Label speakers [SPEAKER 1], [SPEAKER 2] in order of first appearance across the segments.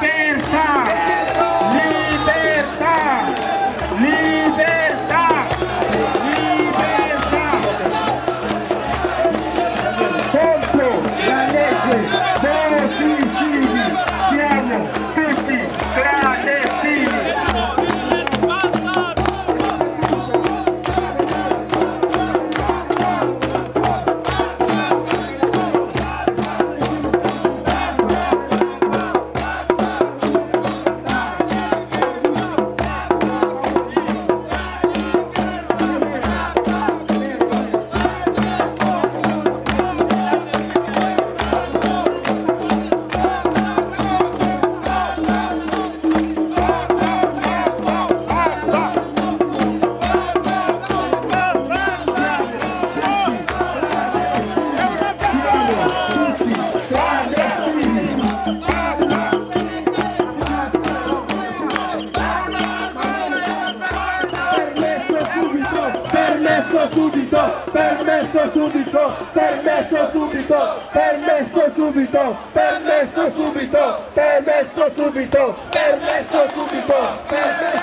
[SPEAKER 1] Libertà!
[SPEAKER 2] Permesso subito, permesso subito, permesso subito, permesso subito, permesso subito, permesso subito, permesso subito, permesso subito,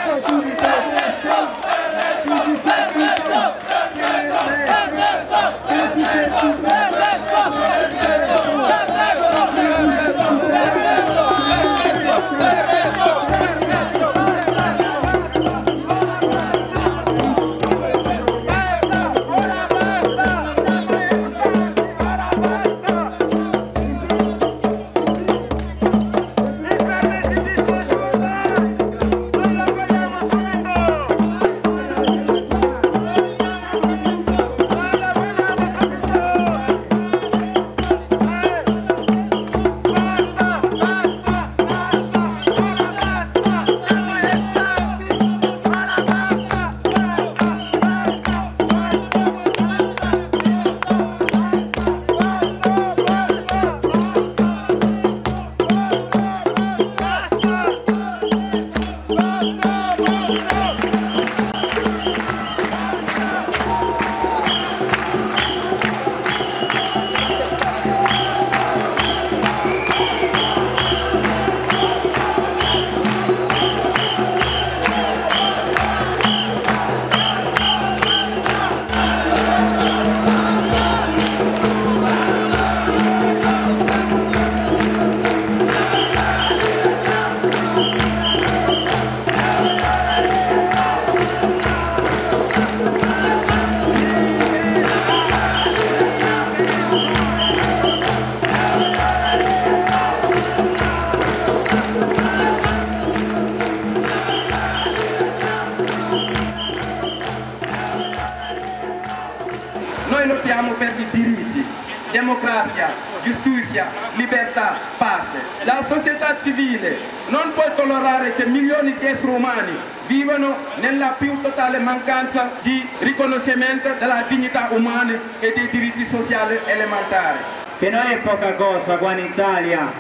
[SPEAKER 3] Noi lottiamo per i diritti, democrazia, giustizia, libertà, pace. La società civile non può tollerare che milioni di esseri umani vivano nella più totale mancanza di riconoscimento della dignità umana e dei diritti sociali elementari.
[SPEAKER 1] che non è poca cosa qua in Italia,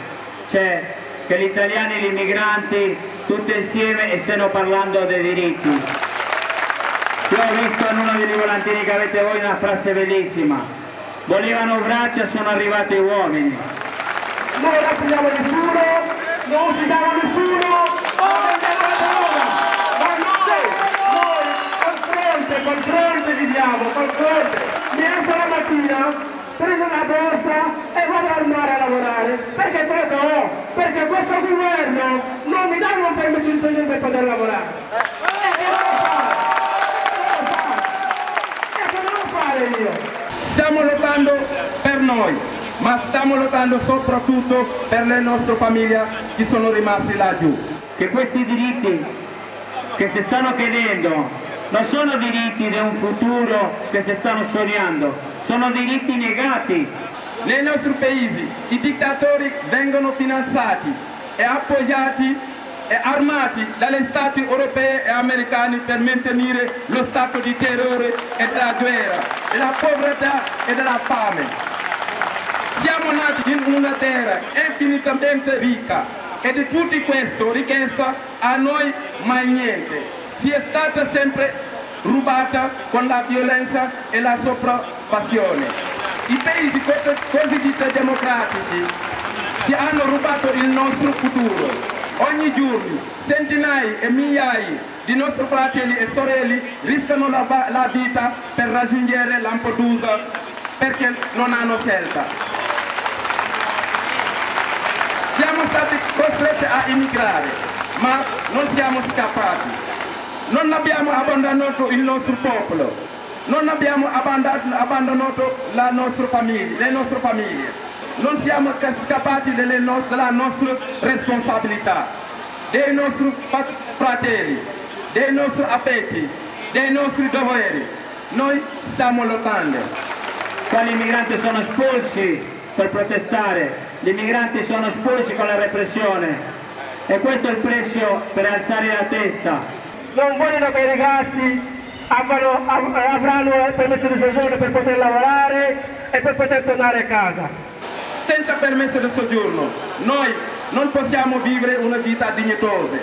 [SPEAKER 1] cioè che gli italiani e gli immigranti tutti insieme stiano parlando dei diritti. Io ho visto in uno dei volantini che avete voi una frase bellissima. Volevano braccia, sono arrivati uomini.
[SPEAKER 2] Noi non uccidiamo nessuno, non uccidiamo nessuno, non vendiamo la parola, ma noi, noi col fronte, col fronte viviamo, col fronte. Mi alzo la mattina, prendo una borsa e vado al mare a lavorare, perché ho, perché questo governo non mi dà un permesso di per poter lavorare. E che devo fare? Che devo fare? E che devo fare io?
[SPEAKER 3] Stiamo lottando per noi, ma stiamo lottando soprattutto per le nostre famiglie che sono rimaste laggiù.
[SPEAKER 1] Che questi diritti che si stanno chiedendo non sono diritti di un futuro che si stanno sognando, sono diritti negati.
[SPEAKER 3] Nei nostri paesi i dittatori vengono finanziati e appoggiati e armati dagli stati europei e americani per mantenere lo stato di terrore e della guerra, della povertà e della fame. Siamo nati in una terra infinitamente ricca e di tutto questo richiesto a noi mai niente. Si è stata sempre rubata con la violenza e la sopraffazione. I paesi cos- cosiddetti democratici ci hanno rubato il nostro futuro. Ogni giorno centinaia e migliaia di nostri fratelli e sorelle rischiano la, la vita per raggiungere Lampedusa perché non hanno scelta. Siamo stati costretti a immigrare, ma non siamo scappati. Non abbiamo abbandonato il nostro popolo, non abbiamo abbandonato la nostra famiglia, le nostre famiglie. Non siamo scappati delle no della nostra responsabilità, dei nostri fratelli, dei nostri affetti, dei nostri doveri. Noi stiamo lottando.
[SPEAKER 1] Quali immigranti sono espulsi per protestare, gli immigranti sono espulsi con la repressione e questo è il prezzo per alzare la testa.
[SPEAKER 2] Non vogliono che i ragazzi abbiano, avranno il permesso di soggiorno per poter lavorare e per poter tornare a casa.
[SPEAKER 3] Senza permesso di soggiorno noi non possiamo vivere una vita dignitosa.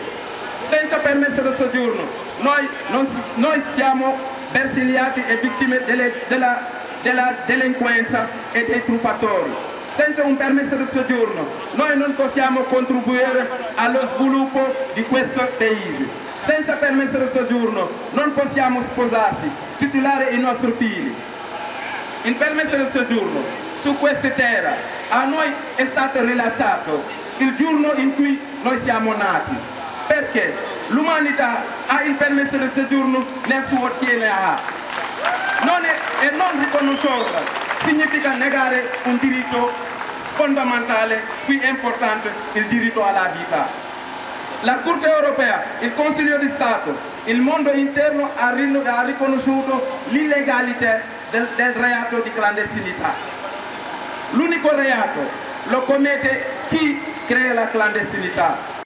[SPEAKER 3] Senza permesso di soggiorno noi, non, noi siamo bersiliati e vittime delle, della della delinquenza e dei truffatori. Senza un permesso di soggiorno noi non possiamo contribuire allo sviluppo di questo paese. Senza permesso di soggiorno non possiamo sposarsi, titolare i nostri figli. Il permesso di soggiorno su questa terra a noi è stato rilasciato il giorno in cui noi siamo nati. Perché l'umanità ha il permesso di soggiorno nel suo DNA non è, e non riconoscerla significa negare un diritto fondamentale, è importante, il diritto alla vita. La Corte europea, il Consiglio di Stato, il mondo interno ha riconosciuto l'illegalità del, del reato di clandestinità. L'unico reato lo commette chi crea la clandestinità,